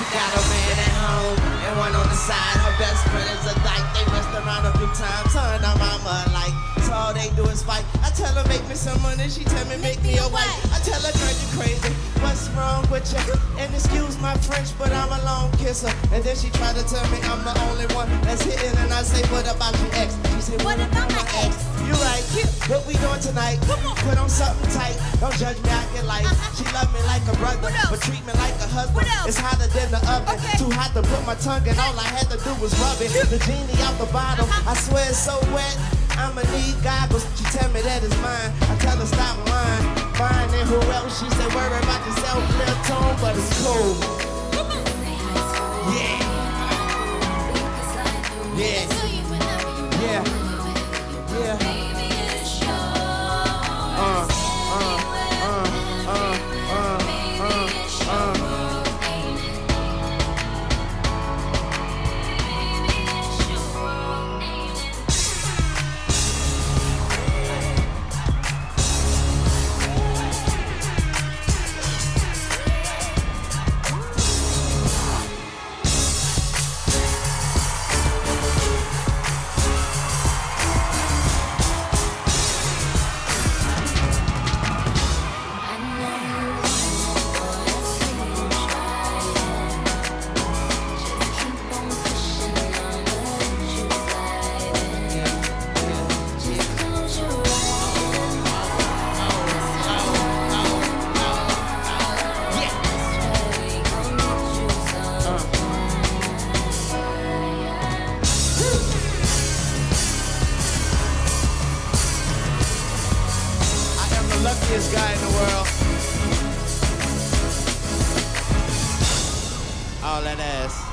She got a man at home and one on the side. Her best friend is a dyke. They messed around a few times. Her and her mama like. So all they do is fight. I tell her make me some money. She tell me make me a wife. I tell her girl you crazy. What's wrong with you? And excuse my French, but I'm a long kisser. And then she try to tell me I'm the only one that's hitting. And I say what about your ex? She say What about my ex? You right. What we doing tonight? Come on. Put on something tight. Don't judge me, I get like. Love me like a brother, but treat me like a husband. It's hotter than the oven. Okay. Too hot to put my tongue in. All I had to do was rub it. The genie out the bottle. Uh-huh. I swear it's so wet. I'ma need goggles. She tell me that it's mine. I tell her stop luckiest guy in the world. All that ass.